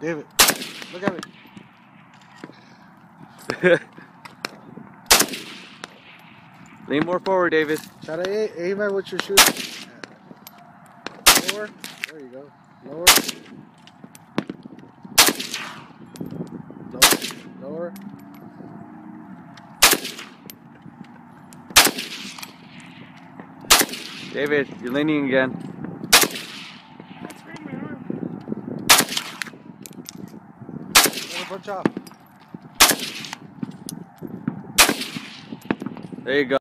David, look at me. Lean more forward, David. Try to aim, aim at what you're shooting. Lower. There you go. Lower. Lower. Lower. David, you're leaning again. Bunch off. There you go.